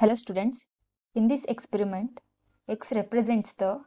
Hello students, in this experiment, x represents the